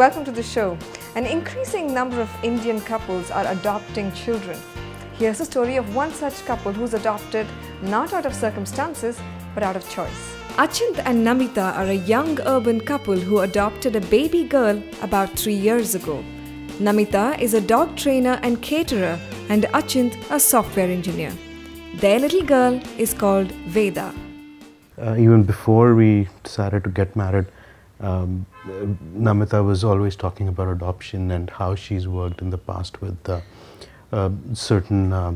welcome to the show. An increasing number of Indian couples are adopting children. Here's the story of one such couple who's adopted not out of circumstances but out of choice. Achint and Namita are a young urban couple who adopted a baby girl about three years ago. Namita is a dog trainer and caterer, and Achint a software engineer. Their little girl is called Veda. Uh, even before we decided to get married, um, Namita was always talking about adoption and how she's worked in the past with uh, uh, certain uh,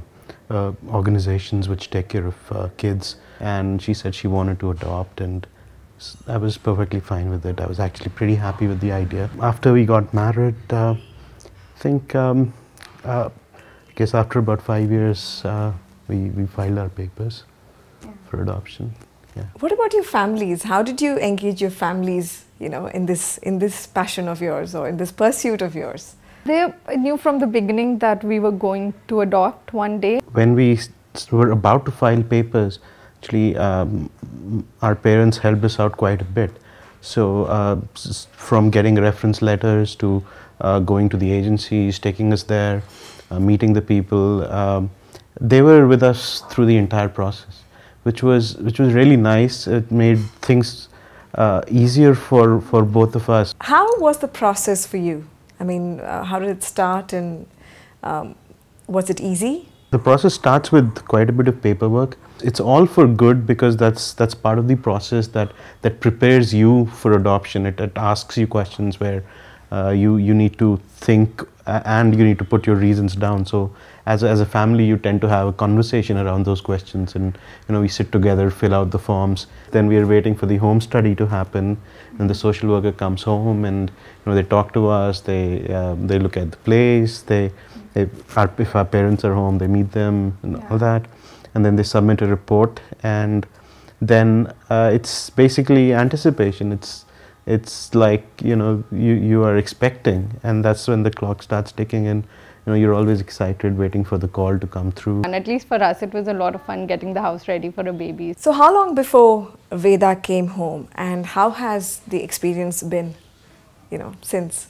uh, organizations which take care of uh, kids. And she said she wanted to adopt, and I was perfectly fine with it. I was actually pretty happy with the idea. After we got married, uh, I think, um, uh, I guess after about five years, uh, we, we filed our papers for adoption. Yeah. What about your families? How did you engage your families, you know, in this in this passion of yours or in this pursuit of yours? They knew from the beginning that we were going to adopt one day. when we were about to file papers, actually, um, our parents helped us out quite a bit. So, uh, from getting reference letters to uh, going to the agencies, taking us there, uh, meeting the people, um, they were with us through the entire process, which was which was really nice. It made things uh, easier for for both of us. How was the process for you? I mean, uh, how did it start and um, was it easy? The process starts with quite a bit of paperwork. It's all for good because that's that's part of the process that that prepares you for adoption. It, it asks you questions where uh, you you need to think and you need to put your reasons down. So as a, as a family, you tend to have a conversation around those questions, and you know we sit together, fill out the forms. Then we are waiting for the home study to happen, and the social worker comes home and you know they talk to us. They um, they look at the place. They if our, if our parents are home, they meet them and all that, and then they submit a report, and then uh, it's basically anticipation. It's it's like you know you you are expecting, and that's when the clock starts ticking, and you know you're always excited, waiting for the call to come through. And at least for us, it was a lot of fun getting the house ready for a baby. So, how long before Veda came home, and how has the experience been, you know, since?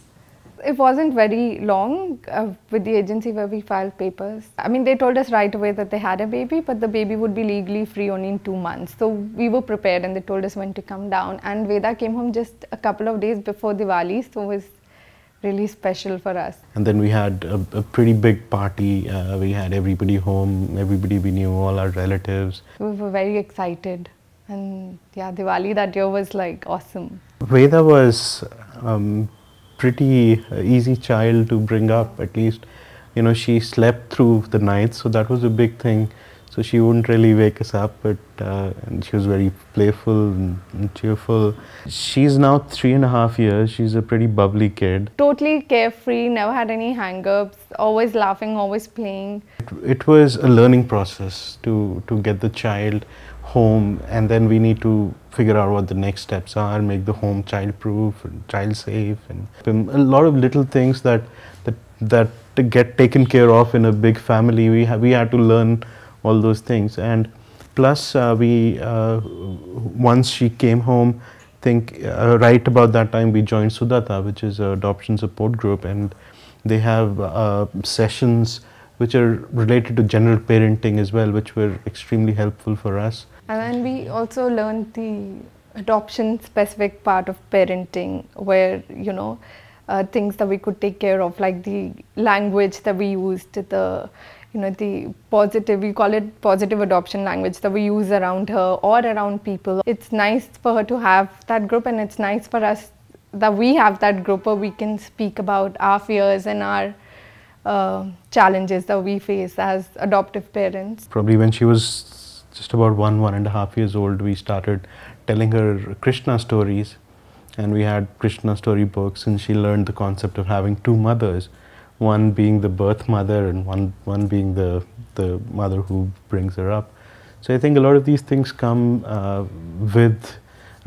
It wasn't very long uh, with the agency where we filed papers. I mean, they told us right away that they had a baby, but the baby would be legally free only in two months. So we were prepared and they told us when to come down. And Veda came home just a couple of days before Diwali, so it was really special for us. And then we had a, a pretty big party. Uh, we had everybody home, everybody we knew, all our relatives. We were very excited. And yeah, Diwali that year was like awesome. Veda was um, pretty uh, easy child to bring up. At least, you know, she slept through the night, so that was a big thing. So she wouldn't really wake us up, but uh, and she was very playful and, cheerful. She's now three and a half years. She's a pretty bubbly kid. Totally carefree, never had any hang-ups, always laughing, always playing. It was a learning process to to get the child home, and then we need to figure out what the next steps are, make the home child-proof and child-safe, and um, a lot of little things that that that to get taken care of in a big family. We have we had to learn all those things, and plus uh, we uh, once she came home. Think uh, right about that time we joined Sudatta, which is an adoption support group, and they have sessions which are related to general parenting as well, which were extremely helpful for us. And then we also learned the adoption specific part of parenting where, you know, uh, things that we could take care of, like the language that we used, the, you know, the positive, we call it positive adoption language that we use around her or around people. It's nice for her to have that group and it's nice for us that we have that group where we can speak about our fears and our uh, challenges that we face as adoptive parents. Probably when she was just about one, one and a half years old, we started telling her Krishna stories. And we had Krishna story books, and she learned the concept of having two mothers one being the birth mother, and one, one being the, the mother who brings her up. So I think a lot of these things come uh, with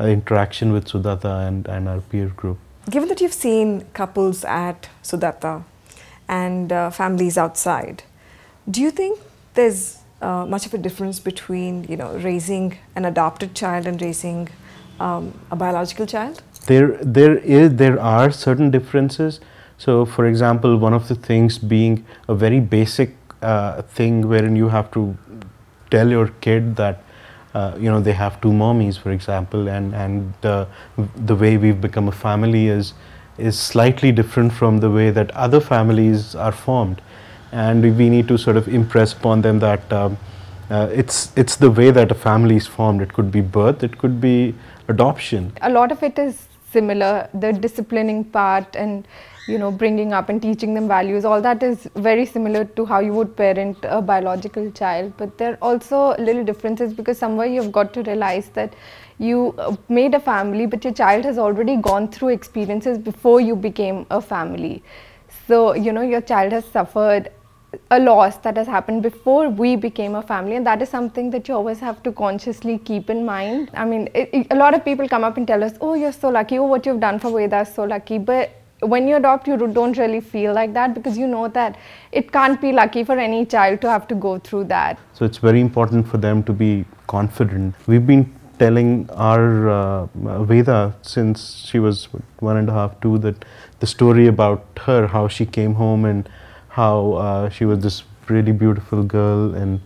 uh, interaction with Sudatta and, and our peer group. Given that you've seen couples at Sudatta and uh, families outside, do you think there's uh, much of a difference between you know raising an adopted child and raising um, a biological child? there there is there are certain differences. So, for example, one of the things being a very basic uh, thing wherein you have to tell your kid that uh, you know they have two mommies, for example, and and uh, the way we've become a family is is slightly different from the way that other families are formed, and we, we need to sort of impress upon them that. Um, uh, it's it's the way that a family is formed. It could be birth, it could be adoption. A lot of it is similar. The disciplining part and you know bringing up and teaching them values, all that is very similar to how you would parent a biological child. But there are also little differences because somewhere you've got to realize that you uh, made a family, but your child has already gone through experiences before you became a family. So you know your child has suffered a loss that has happened before we became a family and that is something that you always have to consciously keep in mind i mean it, it, a lot of people come up and tell us oh you're so lucky oh what you've done for veda is so lucky but when you adopt you don't really feel like that because you know that it can't be lucky for any child to have to go through that so it's very important for them to be confident we've been telling our uh, veda since she was one and a half two that the story about her how she came home and how uh, she was this really beautiful girl and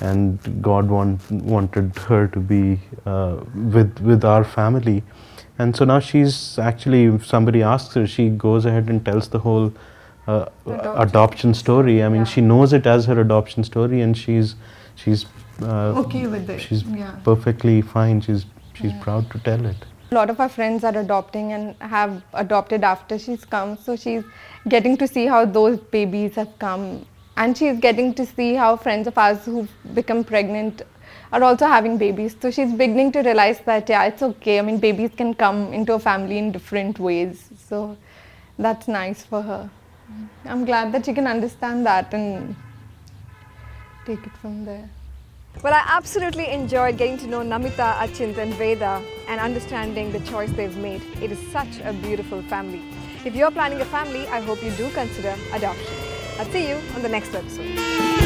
and God want, wanted her to be uh, with with our family. And so now she's actually, if somebody asks her, she goes ahead and tells the whole uh, adoption. adoption. story. I mean, yeah. she knows it as her adoption story, and she's she's uh, okay with it. She's yeah. perfectly fine. She's she's yeah. proud to tell it. A lot of our friends are adopting and have adopted after she's come, so she's getting to see how those babies have come. And she's getting to see how friends of ours who've become pregnant are also having babies. So she's beginning to realize that, yeah, it's okay. I mean, babies can come into a family in different ways. So that's nice for her. I'm glad that she can understand that and take it from there. Well, I absolutely enjoyed getting to know Namita, Achint and Veda and understanding the choice they've made. It is such a beautiful family. If you're planning a family, I hope you do consider adoption. I'll see you on the next episode.